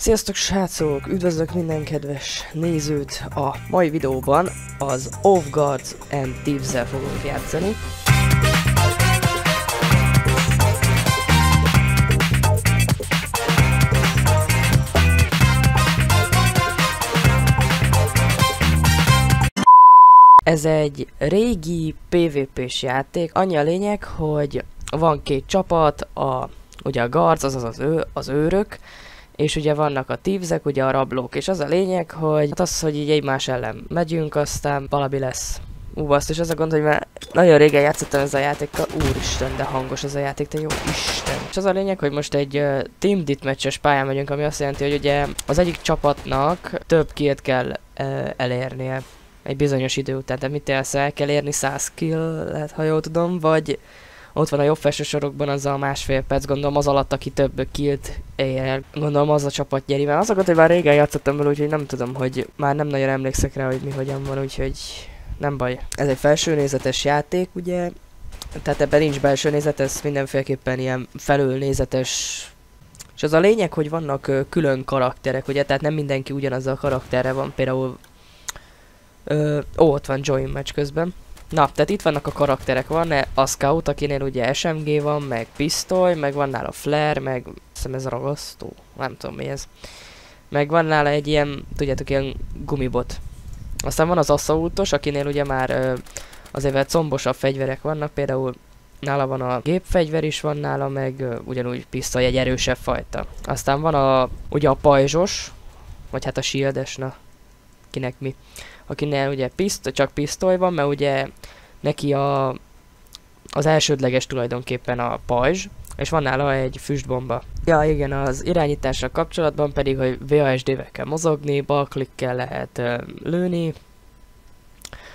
Sziasztok srácok! Üdvözlök minden kedves nézőt! A mai videóban az Off Guards and thieves fogunk játszani. Ez egy régi PvP-s játék, annyi a lényeg, hogy van két csapat, a, ugye a guards, azaz az, ő, az őrök, és ugye vannak a tívzek, ugye a rablók, és az a lényeg, hogy hát az, hogy így egymás ellen megyünk, aztán valami lesz. Ú, azt is az a gond, hogy már nagyon régen játszottam ez a játékkal, úristen, de hangos ez a játék, te jó Isten. És az a lényeg, hogy most egy uh, team deathmatches pályán megyünk, ami azt jelenti, hogy ugye az egyik csapatnak több kiet kell uh, elérnie egy bizonyos idő után. Tehát mit élsz el kell érni 100 killet, ha jól tudom, vagy ott van a jobb felső sorokban az a másfél perc, gondolom az alatt, aki több kilt ér. Gondolom az a csapat nyeri, mert azokat, hogy már régen játszottam vele, úgyhogy nem tudom, hogy már nem nagyon emlékszek rá, hogy mi hogyan van, úgyhogy nem baj. Ez egy felső nézetes játék, ugye, tehát ebben nincs belső nézet, ez mindenféleképpen ilyen felülnézetes és az a lényeg, hogy vannak külön karakterek, ugye, tehát nem mindenki ugyanaz a karakterre van, például... Ö, ó, ott van Join match közben. Na, tehát itt vannak a karakterek, van -e a Scout, akinél ugye SMG van, meg pisztoly, meg van nála flare, meg hiszem ez ragasztó, nem tudom mi ez. Meg van nála egy ilyen, tudjátok, ilyen gumibot. Aztán van az asszautos, akinél ugye már ö, azért combosabb fegyverek vannak, például nála van a gépfegyver is van nála, meg ö, ugyanúgy pisztoly egy erősebb fajta. Aztán van a, ugye a pajzsos, vagy hát a shieldes, na, kinek mi akinél ugye piszt, csak pisztoly van, mert ugye neki a, az elsődleges tulajdonképpen a pajzs, és van nála egy füstbomba. Ja igen, az irányítással kapcsolatban pedig, hogy VASD-vel kell mozogni, balklikkel lehet ö, lőni.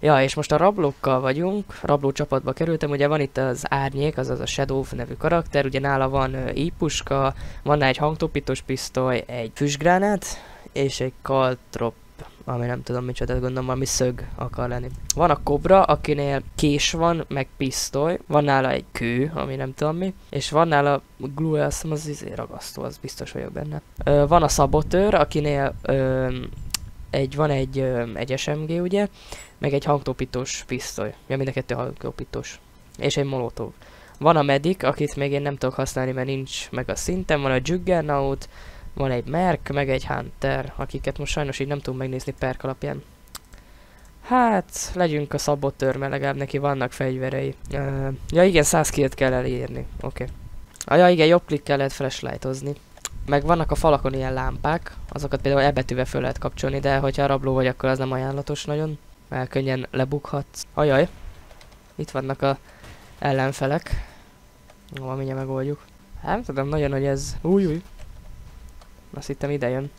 Ja, és most a rablókkal vagyunk, rabló csapatba kerültem, ugye van itt az árnyék, azaz a Shadow nevű karakter, ugye nála van ípuska, van egy hangtopítós pisztoly, egy füstgránát, és egy kaltrop ami nem tudom micsoda, gondolom valami szög akar lenni. Van a kobra, akinél kés van, meg pisztoly, van nála egy kő, ami nem tudom mi, és van nála glue, azt hiszem az izé ragasztó, az biztos vagyok benne. Ö, van a szabotőr, akinél ö, egy, van egy, ö, egy SMG ugye, meg egy hangtopítós pisztoly. Ja, mind a kettő hangtopítós. És egy molotov. Van a medic, akit még én nem tudok használni, mert nincs meg a szinten, van a Juggernaut, van egy Merk, meg egy Hunter, akiket most sajnos így nem tudunk megnézni perk alapján. Hát, legyünk a szabotőr, mert legalább neki vannak fegyverei. Uh, ja igen, 100 killt kell elérni. Oké. Okay. Ah, ja igen, jobb klikkel lehet flashlightozni. Meg vannak a falakon ilyen lámpák, azokat például e betűvel föl lehet kapcsolni, de hogyha rabló vagy, akkor az nem ajánlatos nagyon. Mert könnyen lebukhatsz. Ajaj. Itt vannak a ellenfelek. Valamilyen megoldjuk. Hát nem tudom nagyon, hogy ez... Új, új. Azt hittem ide jön.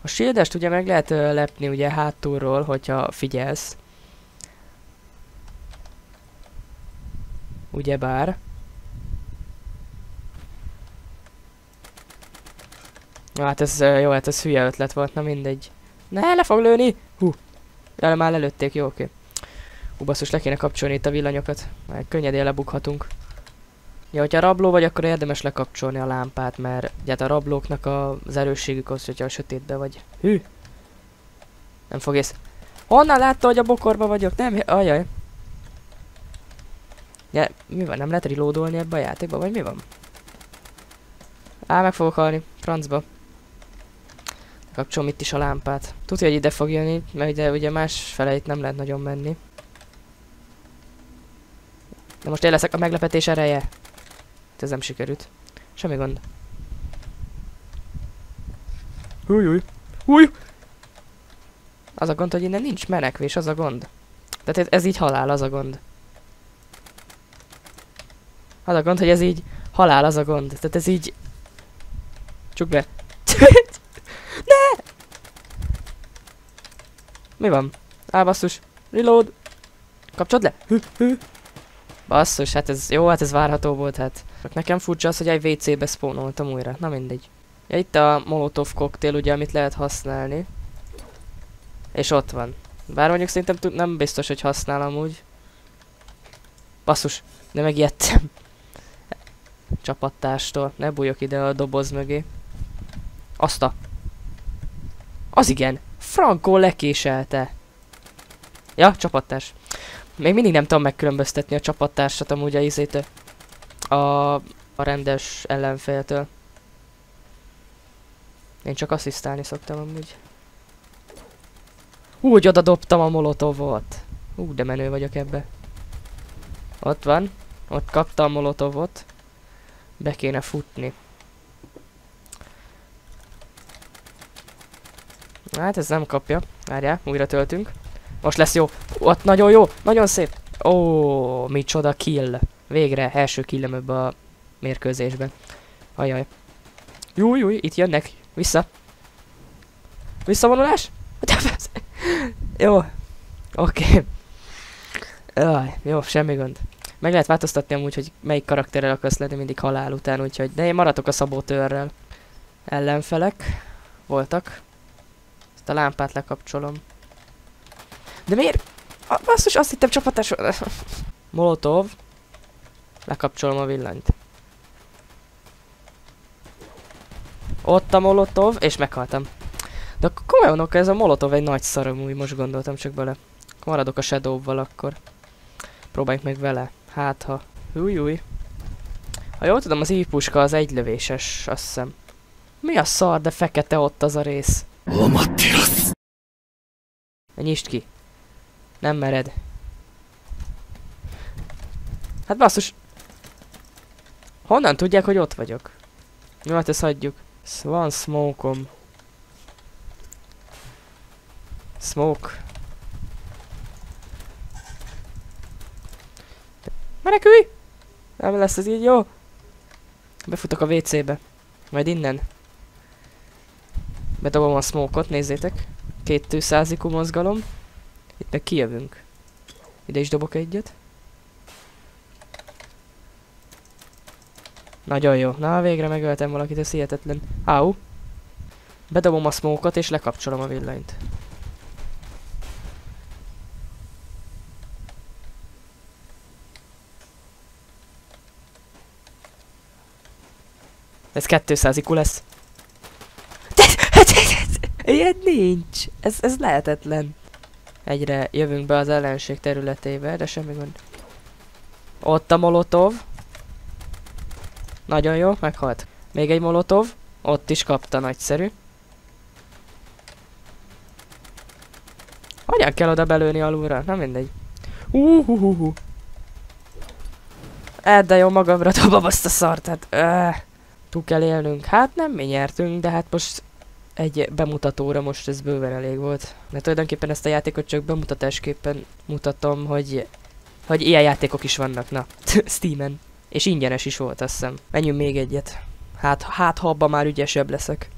A shieldest ugye meg lehet lepni ugye hátulról, hogyha figyelsz. Ugyebár. Hát ez jó, hát ez hülye ötlet volt, na mindegy. Ne, le fog lőni! Hú. Ja, már lelőtték, jó, oké. Hú, basszus, le kéne kapcsolni itt a villanyokat. Mert könnyedén lebukhatunk. Ja, hogyha rabló vagy, akkor érdemes lekapcsolni a lámpát, mert ugye hát a rablóknak az erősségük az, hogyha a sötétbe vagy. Hű! Nem fog ész... Honnan látta, hogy a bokorba vagyok? Nem, ajaj. Ja, mi van, nem lehet reloadolni ebbe a játékba, vagy mi van? Á, meg fogok halni, francba. Kapcsolom itt is a lámpát. Tudja, hogy ide fog jönni, mert ide ugye más feleit nem lehet nagyon menni. De most én leszek a meglepetés ereje. Hát ez nem sikerült. Semmi gond. Új, új. Új! Az a gond, hogy innen nincs menekvés, az a gond. Tehát ez, ez így halál, az a gond. Az a gond, hogy ez így halál, az a gond. Tehát ez így... Csuk be. ne! Mi van? Á, basszus. Reload. Kapcsolod le. Hű, hű. Basszus, hát ez jó, hát ez várható volt, hát. Csak nekem furcsa az, hogy egy WC-be spónoltam újra. Na mindegy. Ja, itt a molotov koktél, ugye, amit lehet használni. És ott van. Bár mondjuk szerintem nem biztos, hogy használom úgy. Basszus, de megijedtem. Csapattástól. Ne bújok ide a doboz mögé. Azt a... Az igen. Franco lekéselte. Ja, csapattárs. Még mindig nem tudom megkülönböztetni a csapattársat amúgy a izétől. A, a rendes ellenféltől. Én csak asszisztálni szoktam amúgy. Úgy oda dobtam a molotovot. Ú, de menő vagyok ebbe. Ott van. Ott kaptam a molotovot. Be kéne futni. Hát ez nem kapja. Várjál, újra töltünk. Most lesz jó. Ott nagyon jó. Nagyon szép. Ó, micsoda kill. Végre első killem ebbe a mérkőzésben. Ajaj. Júj, júj, itt jönnek. Vissza. Visszavonulás? jó. Oké. Okay. jó, semmi gond. Meg lehet változtatni amúgy, hogy melyik karakterrel akarsz lenni mindig halál után, úgyhogy... De én maradok a szabótőrrel. Ellenfelek voltak. Ezt a lámpát lekapcsolom. De miért? A, basszus, azt hittem csapatás... Molotov. Lekapcsolom a villanyt. Ott a molotov, és meghaltam. De akkor komolyan akkor ez a molotov egy nagy szarom, úgy most gondoltam csak bele. Maradok a shadow akkor. Próbáljuk meg vele. Hát ha. Új, új. Ha jól tudom, az ípuska az egylövéses, azt hiszem. Mi a szar, de fekete ott az a rész. Nyisd ki. Nem mered. Hát basszus. Honnan tudják, hogy ott vagyok? Jó, hát ezt hagyjuk. Van smoke-om. Smoke. Menekülj! Nem lesz ez így jó. Befutok a WC-be. Majd innen. Bedobom a smoke-ot, nézzétek. Két tűszázikú mozgalom. Itt meg kijövünk. Ide is dobok egyet. Nagyon jó. Na, végre megöltem valakit, ez hihetetlen. Áú. Bedobom a smoke és lekapcsolom a villanyt. Ez 200 IQ lesz. Ilyen nincs. Ez, ez lehetetlen. Egyre jövünk be az ellenség területébe, de semmi gond. Ott a molotov. Nagyon jó, meghalt. Még egy molotov. Ott is kapta, nagyszerű. Hogyan kell oda belőni alulra? Nem mindegy. Hú, de jó magamra dobom azt a szart, hát... Öh, túl kell élnünk. Hát nem mi nyertünk, de hát most egy bemutatóra most ez bőven elég volt. Mert tulajdonképpen ezt a játékot csak bemutatásképpen mutatom, hogy, hogy ilyen játékok is vannak, na, Steamen. És ingyenes is volt, azt hiszem. Menjünk még egyet. Hát, hát ha abban már ügyesebb leszek.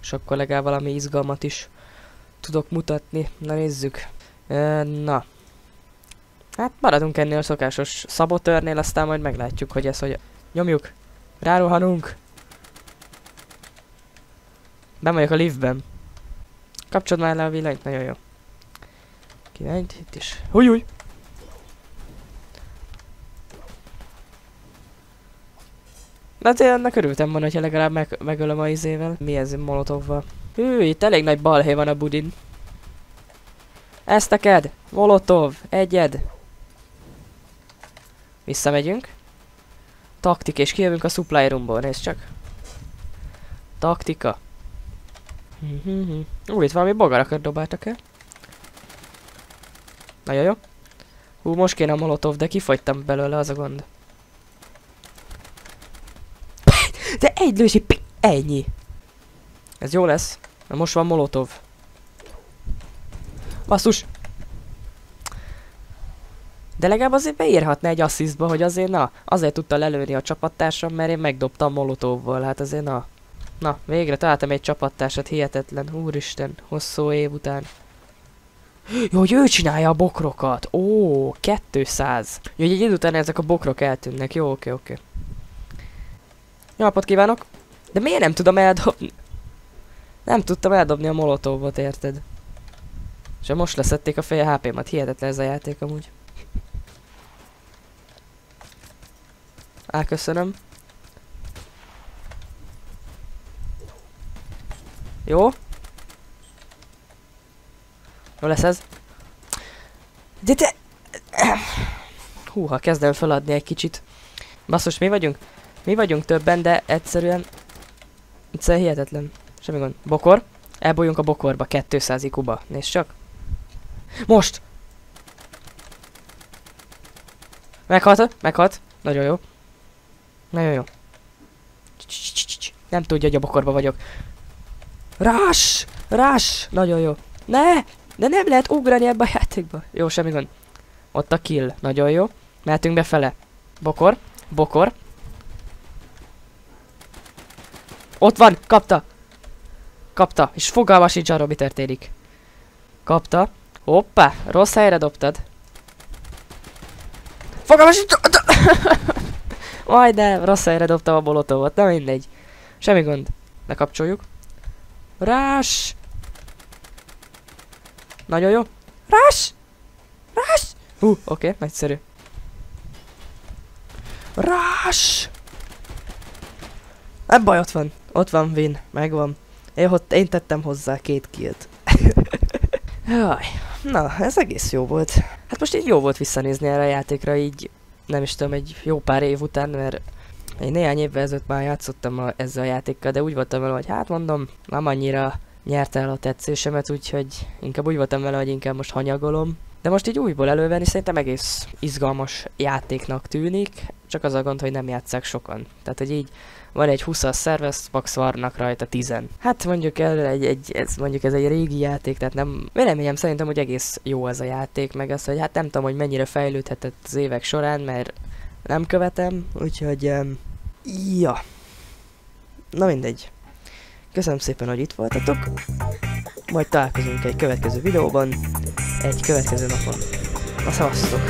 És akkor legalább valami izgalmat is tudok mutatni. Na nézzük. E, na. Hát maradunk ennél a szokásos szabotörnél, aztán majd meglátjuk, hogy ez hogy... Nyomjuk! Rárohanunk! Ben vagyok a liftben. Kapcsolod már le a villanyt, nagyon jó. Kirányt, itt is. Húj, húj! Na azért annak örültem volna, hogyha legalább meg megölöm a izével. Mi ez molotovval? Hű, itt elég nagy balhé van a budin. Ezt neked! Molotov! Egyed! Visszamegyünk. Taktik, és kijövünk a supply roomból, nézd csak. Taktika. Ú, itt valami bogarakat dobáltak el. Nagyon jó. Hú, most kéne a molotov, de kifogytam belőle, az a gond. De egy lősi, ennyi. Ez jó lesz. Na most van molotov. Basszus. De legalább azért beírhatna egy asszisztba, hogy azért na, azért tudta lelőni a csapattársam, mert én megdobtam molotovval, hát azért na. Na, végre találtam egy csapattársat, hihetetlen, úristen, hosszú év után. Jó, hogy ő csinálja a bokrokat. Ó, 200. Jó, hogy egy idő után ezek a bokrok eltűnnek. Jó, oké, oké. Jó napot kívánok! De miért nem tudom eldobni? Nem tudtam eldobni a molotovot, érted? És most leszették a fél HP-mat. Hihetetlen ez a játék amúgy. Elköszönöm. Jó. Jó lesz ez. De te... Húha, kezdem feladni egy kicsit. Basszus, mi vagyunk? Mi vagyunk többen, de egyszerűen... Egyszerűen hihetetlen. Semmi gond. Bokor. Elbújjunk a bokorba, 200 ikuba. Nézd csak. Most! Meghalt? Meghalt. Nagyon jó. Nagyon jó. Nem tudja, hogy a bokorba vagyok. Rás! Rás! Nagyon jó. Ne! De nem lehet ugrani ebbe a játékba. Jó, semmi gond. Ott a kill. Nagyon jó. Mehetünk befele. Bokor. Bokor. Ott van! Kapta! Kapta. És fogalma sincs arról, mi történik. Kapta. Hoppá! Rossz helyre dobtad. Fogalma sincs... Majdnem, rossz helyre dobtam a molotovot. Na mindegy. Semmi gond. Lekapcsoljuk. Rás! Nagyon jó. Rás! Rás! Hú, oké, okay, nagyszerű. Rás! Nem baj, ott van. Ott van, win. Megvan. Én, ott, én tettem hozzá két killt. Jaj. Na, ez egész jó volt. Hát most így jó volt visszanézni erre a játékra, így nem is tudom, egy jó pár év után, mert egy néhány évvel ezelőtt már játszottam a, ezzel a játékkal, de úgy voltam vele, hogy hát mondom, nem annyira nyerte el a tetszésemet, úgyhogy inkább úgy voltam vele, hogy inkább most hanyagolom. De most így újból elővenni szerintem egész izgalmas játéknak tűnik, csak az a gond, hogy nem játszák sokan. Tehát, hogy így van egy 20-as szervez, max vannak rajta 10 Hát mondjuk el, egy, egy, ez, mondjuk ez egy régi játék, tehát nem, véleményem szerintem, hogy egész jó ez a játék, meg az, hogy hát nem tudom, hogy mennyire fejlődhetett az évek során, mert nem követem, úgyhogy, um, ja. Na mindegy. Köszönöm szépen, hogy itt voltatok. Majd találkozunk egy következő videóban, egy következő napon. Na szavaztok!